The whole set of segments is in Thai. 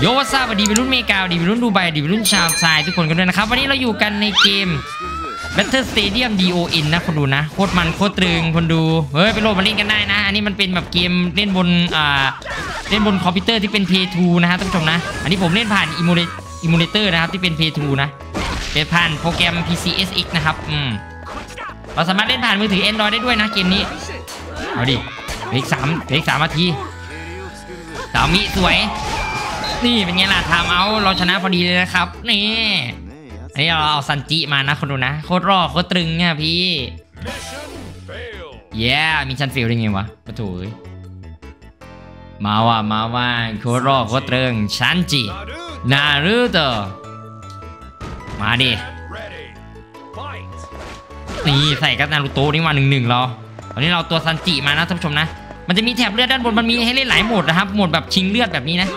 โยวัสซาบดีวิรุ่นเมกาดีวิรุ่นดูไบดีวิรุ่นชาวทรายทุกคนกันด้วยนะครับ วันนี้เราอยู่กันในเกม Battle Stadium DON นะคนดูนะ โคตรมันโคตรตึงคนดู เฮ้ยไปโหลดมาเล่นกันได้นะ อันนี้มันเป็นแบบเกมเล่นบนอ่าเล่นบนคอมพิวเตอร์ที่เป็น Play 2นะฮะท่านผู้ชมนะ อันนี้ผมเล่นผ่าน Emulator นะครับที่เป็น Play 2นะเป็นผ่านโปรแกรม PCSX นะครับอืมเราสามารถเล่นผ่านมือถือ Android ได้ด้วยนะเกมนี้เอาดิเหลืออีกสามเหลืออีกสามนาทีสามิสวย นี่เป็นไงล่ะทำเอาเราชนะพอดีเลยนะครับ นี่อันนี้เราเอาซันจิมานะคนดูนะ โคตรรอโคตรตรึงเนี่ยพี่เย้มีชันฟิลได้ไงวะประโถูมาว่ามาว่าโคตรรอโคตรตรึงชันจินารูโตะมาดินี่ใส่กับนารูโตะนี่มาหนึ่งหนึ่งเราตอนนี้เราตัวซันจิมานะท่านผู้ชมนะ มันจะมีแถบเลือดด้านบนมันมีให้เล่นหลายโหมดนะครับโหมดแบบชิงเลือดแบบนี้นะ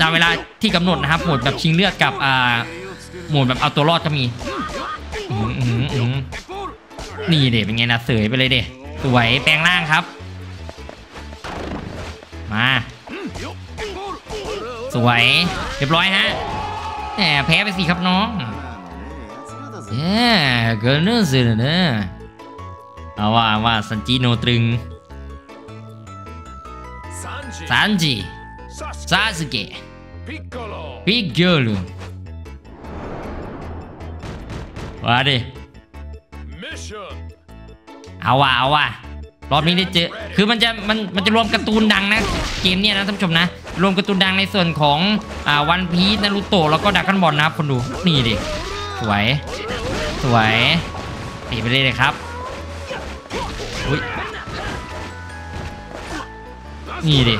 ตามเวลาที่กำหนดนะครับ โหมดแบบชิงเลือดกับอ่าโหมดแบบเอาตัวรอดก็มีอื้อหืออื้อหือนี่เด็เป็นไงนะเสยไปเลยเด็สวยแปลงร่างครับ มา สวยเรียบร้อยฮะแหมแพ้ไปสิครับน้องเย้เกินเรื่องสิเนอะเอาว่าว่าซันจิโนตรึงซันจิซาสึเกะ พิกเกลว่าดิเอาว่ะเอาว่ะรอบนี้ได้เจอ คือมันจะมันมันจะรวมการ์ตูนดังนะ เกมเนี้ยนะท่านผู้ชมนะ รวมการ์ตูนดังในส่วนของอ่าวันพีซนารูโตะแล้วก็ดราก้อนบอลนะครับคนดู นี่ดิ สวย สวยตีไปเลยเลยครับ อุ้ย นี่ดิ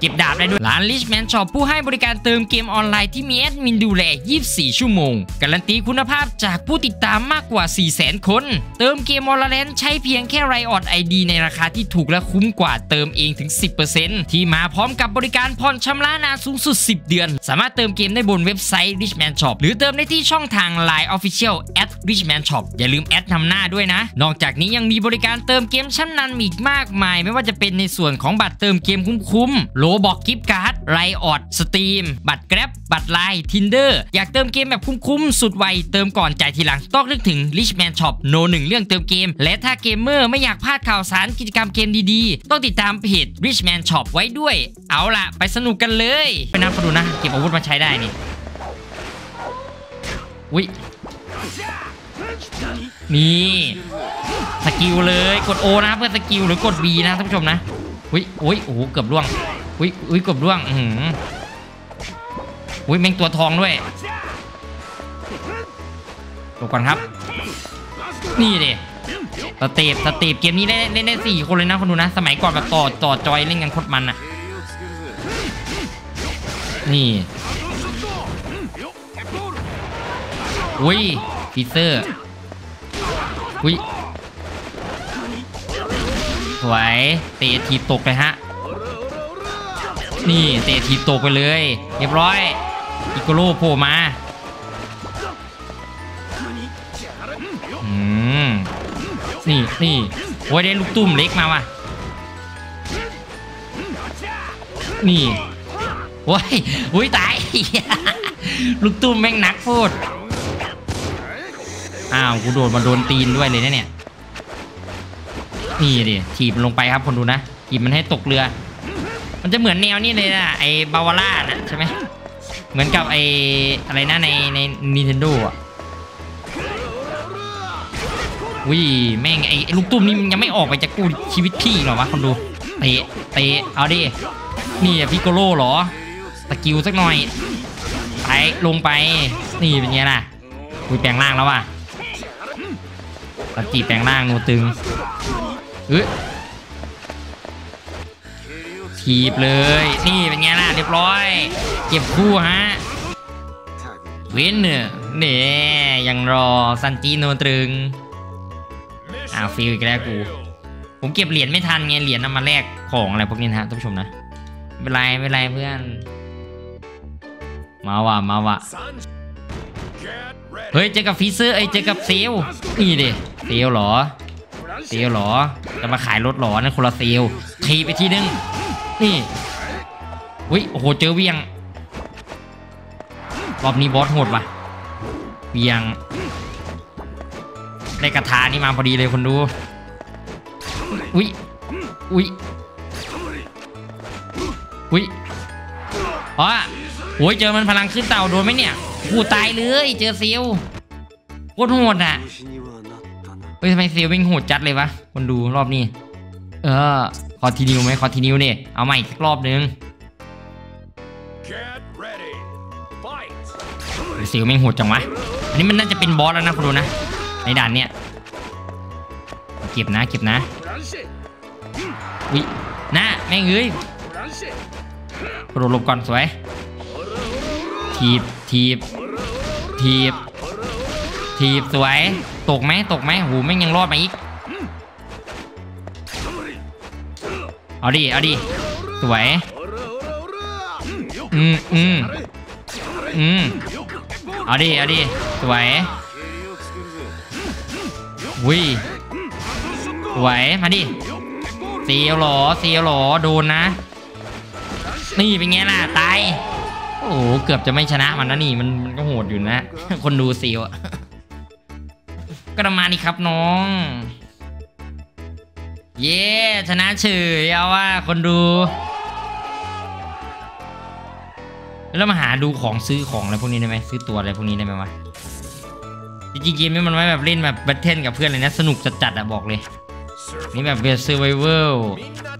เก็บดาบได้ด้วย ร้าน Richman Shop ผู้ให้บริการเติมเกมออนไลน์ที่มีแอดมินดูแล 24 ชั่วโมง การันตีคุณภาพจากผู้ติดตามมากกว่า 400,000 คน เติมเกมออนไลน์ใช้เพียงแค่ Riot ID ในราคาที่ถูกและคุ้มกว่าเติมเองถึง 10%ที่มาพร้อมกับบริการผ่อนชำระนานสูงสุด 10 เดือน สามารถเติมเกมได้บนเว็บไซต์ Richman Shop หรือเติมได้ที่ช่องทาง Line Official at Richman Shop อย่าลืมแอดนำหน้าด้วยนะ นอกจากนี้ยังมีบริการเติมเกมชั้นนำอีกมากมาย ไม่ว่าจะเป็นในส่วนของบัตรเติมเกมคุ้มๆ Roblox Gift Card Riot Steam บัตร Grab บัตร LINE Tinder อยากเติมเกมแบบคุ้มๆ สุดไว เติมก่อนจ่ายทีหลัง ต้องนึกถึง Richman Shop No หนึ่งเรื่องเติมเกม และถ้าเกมเมอร์ไม่อยากพลาดข่าวสารกิจกรรมเกมดีๆ ต้องติดตามเพจ Richman Shop ไว้ด้วย เอาล่ะ ไปสนุกกันเลยไปนะขอดูนะ เก็บอาวุธมาใช้ได้นี่วินี่สกิลเลยกด O นะเพื่อสกิลหรือกด B นะท่านผู้ชมนะอุ้ยอุ้ยโอ้โหเกือบร่วง อุ้ยอุ้ยเกือบร่วงอือหืออุ้ยแมงตัวทองด้วยหลบก่อนครับ นี่ดิ step step เกมนี้ได้เล่นได้สี่คนเลยนะคนดูนะ สมัยก่อนแบบต่อต่อจอยเล่นกันโคตรมันอะนี่อุ้ยฟรีเซอร์อุ้ยสวยเตะทีตกเลยฮะ นี่เตะทีบตกไปเลย เรียบร้อย อิโกโลโผล่มาอืมนี่นี่โอ้ยได้ลูกตุ้มเล็กมาว่ะ นี่โอ้ยอุ้ยตาย ลูกตุ้มแม่งหนักโคตรอ้าวกูโดนมาโดนตีนด้วยเลยนะเนี่ย นี่ดิถีบมันลงไปครับคนดูนะถีบมันให้ตกเรือ มันจะเหมือนแนวนี่เลยนะไอ้ Brawlhalla นะใช่ไหมเหมือนกับไอ้อะไรนะในใน Nintendo อะวิแม่งไอ้ลูกตุ้มนี่มันยังไม่ออกไปจากกูชีวิตพี่หรอวะคนดูเตะเตะเอาดินี่อะพิคโกโล่หรอสกิลสักหน่อยไปลงไปนี่เป็นไงล่ะคุยแปลงร่างแล้วว่ะตะจีแปลงร่างงูตึงเอ้ย ทีบเลย นี่เป็นไงล่ะเรียบร้อย เก็บคู่ฮะวินเนี่ยเนี่ยยังรอซันจิโนตรึงอ้าวฟิลอีกแล้วกู ผมเก็บเหรียญไม่ทันไงเหรียญนำมาแลกของอะไรพวกนี้นะฮะท่านผู้ชมนะไม่เป็นไรไม่เป็นไรเพื่อน มาว่ะมาว่ะเฮ้ยเจอกับฟีเซอร์ไอเจอกับเซลนี่ดิเซลหรอเซลหรอจะมาขายรถหรอนั่นคนละเซลทีไปทีนึง นี่วิโอ้โหเจอเวียงรอบนี้บอสโหดว่ะเวียงได้กระทานี่มาพอดีเลยคนดูวิวิวิอ๋อโอ้ยเจอมันพลังขึ้นเต่าโดนไหมเนี่ยกูตายเลยเจอเซียวโคตรโหดอะเฮ้ยทำไมเซียววิ่งโหดจัดเลยวะคนดูรอบนี้ เออ คอนติเนียไหมคอนติเนียเนี่ยเอาใหม่อีกรอบนึงสิวแม่งโหดจังวะ อันนี้มันน่าจะเป็นบอสแล้วนะคุณดูนะ ในด่านเนี้ยเก็บนะเก็บนะอุ้ยนะแม่งเอ้ยกระโดดหลบก่อนสวย ทีบทีบทีบทีบสวย ตกไหมตกไหมหูแม่งยังรอดมาอีก เอาดิ เอาดิ สวย อืมอืมอืมเอาดิ เอาดิ สวยวิสวย มาดิเสียวหรอเสียวหรอโดนนะ นี่เป็นไงล่ะ ตาย โอ้โห เกือบจะไม่ชนะมันนะนี่ มันมันก็โหดอยู่นะ คนดูเสียวก็ประมาณนี้ครับน้อง เย้ชนะเฉยเอาว่าคนดู แล้วมาหาดูของซื้อของอะไรพวกนี้ได้ไหมซื้อตัวอะไรพวกนี้ได้ไหมวะจริงๆเกมนี้มันไว้แบบเล่นแบบ battle กับเพื่อนเลยนะสนุกจัดๆอะบอกเลยนี่แบบเบส survival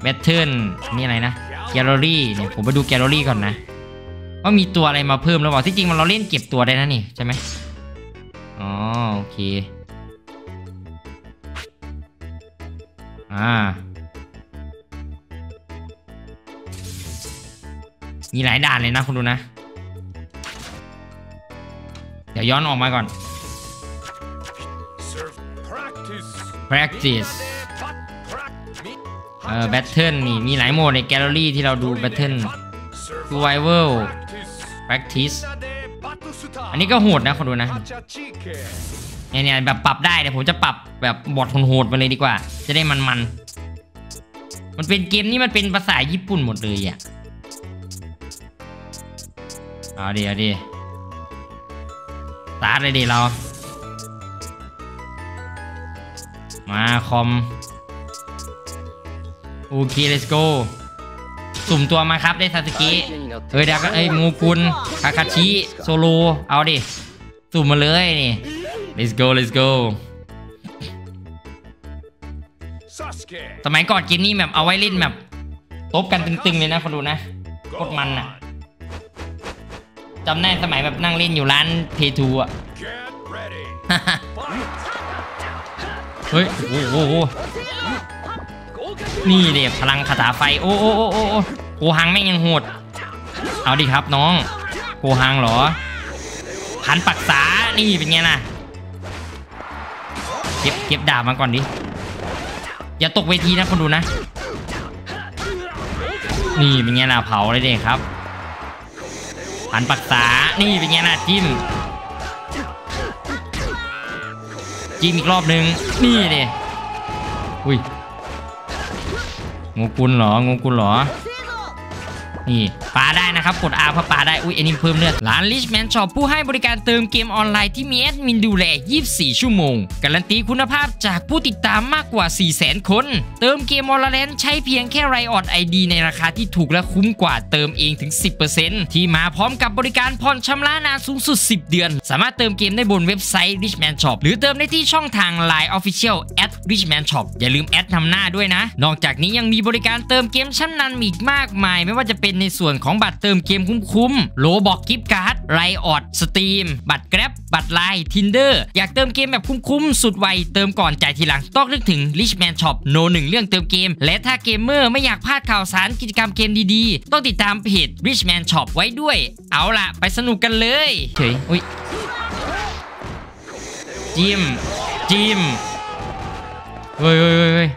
battle นี่อะไรนะแกลเลอรี่เนี่ยผมไปดูแกลเลอรี่ก่อนนะว่ามีตัวอะไรมาเพิ่มแล้วบอกที่จริงมันเราเล่นเก็บตัวได้นะนี่ใช่ไหมอ๋อโอเค อ่า มีหลายด่านเลยนะคุณดูนะ เดี๋ยวย้อนออกมาก่อน practice. practice But practice. นี่ มีหลายโหมดในแกลเลอรี่ที่เราดู battle survival practice อันนี้ก็โหดนะคนดูนะ เนี่ยเนี่ยแบบปรับได้เดี๋ยวผมจะปรับแบบบอทโหดๆไปเลยดีกว่า จะได้มันมันมันเป็นเกมนี่มันเป็นภาษาญี่ปุ่นหมดเลยอะเอาดีเอาดีสตาร์ทเลยดีเรา มาคอม โอเค let's go สุ่มตัวมาครับได้ซาสึกิเอ้ยเดี๋ยวก็เอ้ยมูกุนคาคาชิ โซโล เอาดิ สุ่มมาเลยนี่ let's go let's go Sasuke. สมัยก่อนเกมนี้แบบเอาไว้เล่นแบบตบกันตึงๆเลยนะคนดูนะโคตรมันอะจำได้สมัยแบบนั่งเล่นอยู่ร้านเพทูอะ Get ready. เฮ้ยโอ้โหโอ้โหนี่เด็พลังคาถาไฟโอ้โอ้โอ้โอ้โอ้โกหังแม่งยังโหด เอาดิครับน้องโกหังเหรอหันปักษานี่เป็นไงล่ะเก็บเก็บดาบมาก่อนดิ อย่าตกเวทีนะคนดูนะ นี่เป็นไงล่ะเผาเลยเด็กครับหันปักษา นี่เป็นไงล่ะจิ้ม จิ้มอีกรอบนึง นี่เด็อุ้ยงูกุลเหรองูกุลเหรอ นี่ปาได้นะครับ กด R เพื่อปาได้ อุ้ยอันนี้เพิ่มเลือดร้าน Richman Shop ผู้ให้บริการเติมเกมออนไลน์ที่มีแอดมินดูแล 24 ชั่วโมง การันตีคุณภาพจากผู้ติดตามมากกว่า 400,000 คน เติมเกมออนไลน์ใช้เพียงแค่ไรออดไอดีในราคาที่ถูกและคุ้มกว่าเติมเองถึง 10%ที่มาพร้อมกับบริการผ่อนชำระนานสูงสุด 10 เดือน สามารถเติมเกมได้บนเว็บไซต์ Richman Shop หรือเติมได้ที่ช่องทาง Line Official at Richman Shop อย่าลืมแอดนำหน้าด้วยนะ นอกจากนี้ยังมีบริการเติมเกมชั้นนำอีกมากมาย ไม่ว่าจะเป็นในส่วนของบัตรเติมเกมคุ้มๆ Roblox Gift Card Riot Steam บัตร Grab บัตร LINE Tinder อยากเติมเกมแบบคุ้มๆสุดไวเติมก่อนจ่ายทีหลังต้องนึกถึง Richman Shop No หนึ่งเรื่องเติมเกม และถ้าเกมเมอร์ไม่อยากพลาดข่าวสารกิจกรรมเกมดีๆ ต้องติดตามเพจ Richman Shop ไว้ด้วย เอาล่ะ ไปสนุกกันเลยเฉยอุ้ยจิมจิม เฮ้ยเฮ้ยเฮ้ย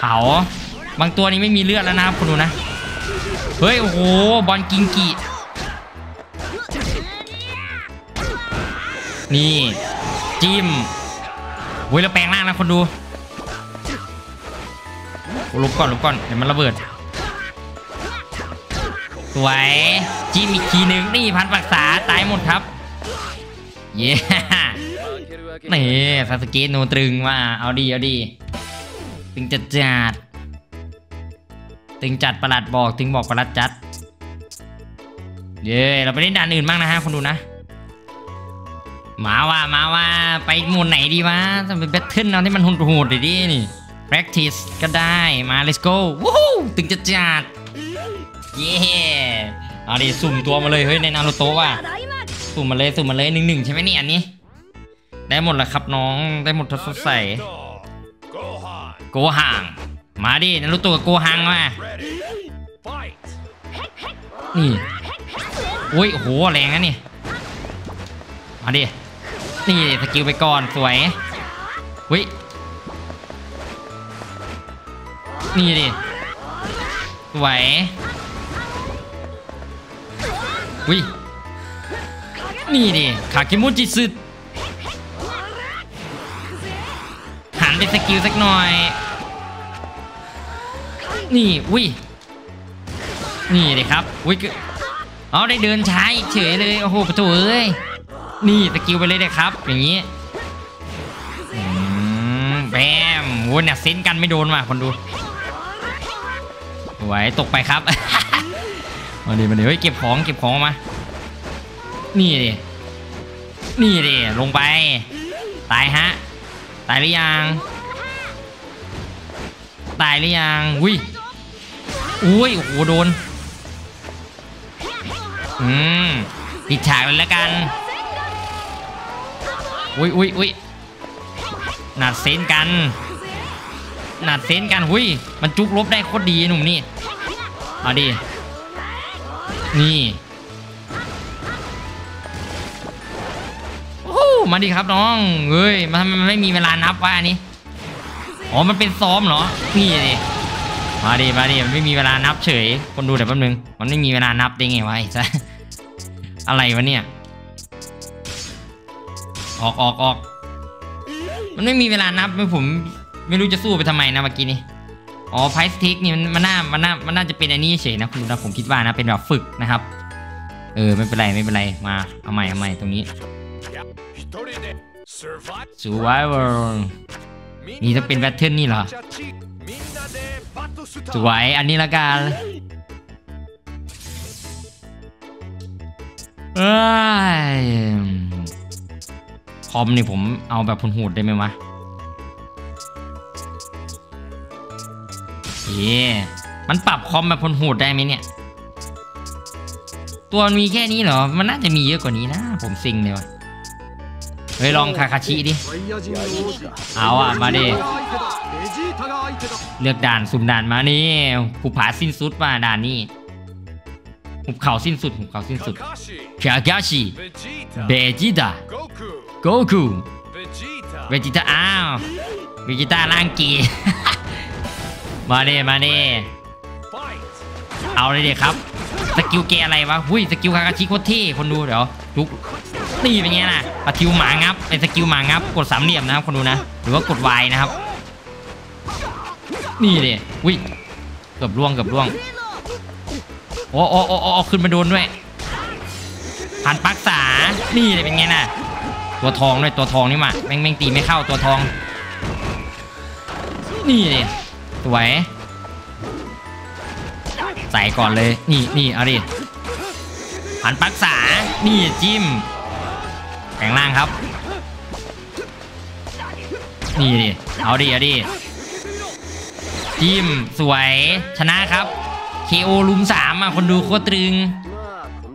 เผาบางตัวนี้ไม่มีเลือดแล้วนะครับคุณดูนะ เฮ้ย โอ้โห บอลกิงกิ นี่ จิ้มเว้ยเราแปลงร่างนะคนดูลบก่อนลบก่อนเดี๋ยวมันระเบิด สวย จิ้มอีกทีหนึ่งนี่พันปรักษาตายหมดครับ เย้ นี่ซาสกะโนตรึงว่าเอาดีเอาดีตึงจัดจัดตึงจัดประหลัดบอกตึงบอกประหลัดจัด เย้เราไปเล่นด่านอื่นบ้างนะฮะคนดูนะมาว่ามาว่าไปหมวดไหนดีวะจะไปแบทเทิลเอาที่มันโหดๆเลยดินี่ practice ก็ได้มา let's go วู้ฮู้ตึงจัดจัดเย้เอาดิสุ่มตัวมาเลยเฮ้ยในนารูโตะว่ะสุ่มมาเลยสุ่มมาเลยหนึ่งหนึ่งใช่ไหมนี่อันนี้ ได้หมดแล้วครับน้องได้หมดทุกสดใสโกฮัง มาดินารูโตะกับโกฮังมานี่อุ้ยโอ้โหแรงนะนี่มาดินี่สกิลไปก่อนสวยวินี่ดิสวยวินี่ดิขาคิมุจิสึ หันไปสกิลสักหน่อย นี่วินี่เลยครับวิกเอาได้เดินช้าอีกเฉยเลยโอ้โหประตูเอ้ยนี่สกิลไปเลยเลยครับ อย่างนี้อืมแบมโว้ยเนี่ยเซนกันไม่โดนว่ะคนดูไหวตกไปครับมาดิมาดิเฮ้ยเก็บของเก็บของออกมา นี่ดินี่ดิลงไป ตายฮะ ตายหรือยัง ตายหรือยัง อุ้ย อุ้ย โอ้โห โดน อืมปิดฉากเลยแล้วกัน อุ้ยอุ้ยอุ้ยหนัดเซนกันหนัดเซนกันหุยมันจุกลบได้โคตรดีหนุ่มนี่ เอาดินี่้มาดิครับน้องเฮ้ยมันมันไม่มีเวลานับว่าอันนี้อ๋อมันเป็นซ้อมเหรอนี่ดิมาดิมาดิมันไม่มีเวลานับเฉย คนดูเดี๋ยวแป๊บนึงมันไม่มีเวลานับได้ไงวะไอ้ซะอะไรวะเนี่ยออกออกออกมันไม่มีเวลานับไม่ผม ไม่รู้จะสู้ไปทำไมนะเมื่อกี้นี้อ๋อไพสทิกนี่มันมันน่ามันน่ามันน่าจะเป็นอันนี้เฉยนะคุณดูนะผมคิดว่านะเป็นแบบฝึกนะครับ เออไม่เป็นไรไม่เป็นไรมาเอาใหม่เอาใหม่ตรงนี้ survivor นี่จะเป็นแบทเทิลนี่เหรอสวยอันนี้ละกันคอมนี่ผมเอาแบบหุ่นหูได้ไหมวะเย่มันปรับคอมแบบหุ่นหูได้ไหมเนี่ย ตัวมีแค่นี้เหรอ มันน่าจะมีเยอะกว่านี้นะ ผมซิงเลยวะ เฮ้ยลองคาคาชิดิ เอาอะ มาดิ เลือกด่านสุ่มด่านมานี่ภูผาสิ้นสุดมาด่านนี้หุบเขาสิ้นสุดหุบเขาสิ้นสุดคาคาชิเบจิตาโกคูเบจิตาอ้าวเบจิตาล่างกีมาดิมาดิเอาเลยเด็กครับ สกิลเกอะไรวะ หุ้ย สกิลคาคาชิโคตรเท่คนดูเดี๋ยวลุก นี่เป็นไงน่ะปะทิวหมางับเป็นสกิลหมางับ กดสามเหลี่ยมนะครับคนดูนะ หรือว่ากด Y นะครับ นี่เด้อุ้ยเกือบล่วงเกือบล่วงโอ้โอ้โอ้โอ้ขึ้นมาโดนด้วยผ่านปักษา นี่เลยเป็นไงน่ะตัวทองด้วยตัวทองนี่มาแม่งแม่งตีไม่เข้าตัวทอง นี่เลยสวยใส่ก่อนเลย นี่นี่เอาดิผ่านปักษา นี่จิ้ม แข่งล่างครับ นี่ดิเอาดิเอาดิจิ้มสวยชนะครับ KO รุมสามอะ คนดูโคตรตรึง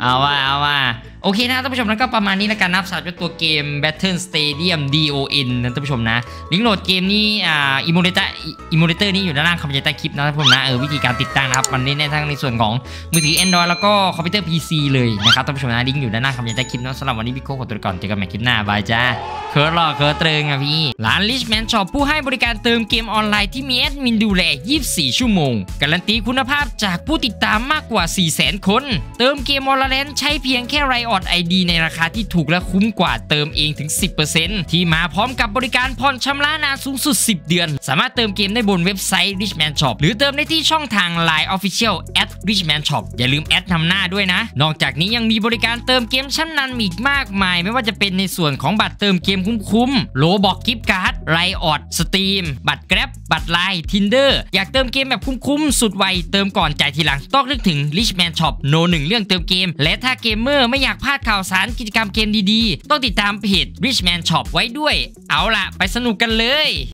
เอาว่าเอาว่า โอเคนะท่านผู้ชมนั้นก็ประมาณนี้แล้วกันนะสำหรับตัวเกม Battle Stadium DON นะท่านผู้ชมนะ ลิงก์โหลดเกมนี้อ่า emulator emulator นี้อยู่ด้านล่างคอมเมนต์ใต้คลิปนะท่านผู้ชมนะเออวิธีการติดตั้งนะครับ มันเล่นได้ทั้งในส่วนของมือถือ Android แล้วก็คอมพิวเตอร์ PC เลยนะครับท่านผู้ชมนะลิงก์อยู่ด้านล่างคอมเมนต์ใต้คลิปนะสำหรับวันนี้พี่โก้ขอตัวก่อนเจอกันใหม่คลิปหน้า bye จ้าเคิร์ดหล่อเคิร์เตรงอะพี่ร้าน Richman Shop ผู้ให้บริการเติมเกมออนไลน์ที่มีแอดมินดูแล 24 ชั่วโมง การันตีคุณภาพจากผู้ติดตามมากกว่า 400,000 คน เติมเกมออนไลน์ใช้เพียงแค่ไรอออด ID ในราคาที่ถูกและคุ้มกว่าเติมเองถึง 10%ที่มาพร้อมกับบริการผ่อนชำระนานสูงสุด 10 เดือน สามารถเติมเกมได้บนเว็บไซต์ Richman Shop หรือเติมได้ที่ช่องทาง Line Official at Richman Shop อย่าลืมแอดนำหน้าด้วยนะ นอกจากนี้ยังมีบริการเติมเกมชั้นนำอีกมากมาย ไม่ว่าจะเป็นในส่วนของบัตรเติมเกมคุ้มๆโลบอกกิฟต์การ์ดไรโค้ด Steam บัตร Grab บัตร LINE Tinder อยากเติมเกมแบบคุ้มๆ สุดไว เติมก่อนจ่ายทีหลัง ต้องนึกถึง Richman Shop No หนึ่งเรื่องเติมเกม และถ้าเกมเมอร์ไม่อยากพลาดข่าวสารกิจกรรมเกมดีๆ ต้องติดตามเพจ Richman Shop ไว้ด้วย เอาล่ะ ไปสนุกกันเลย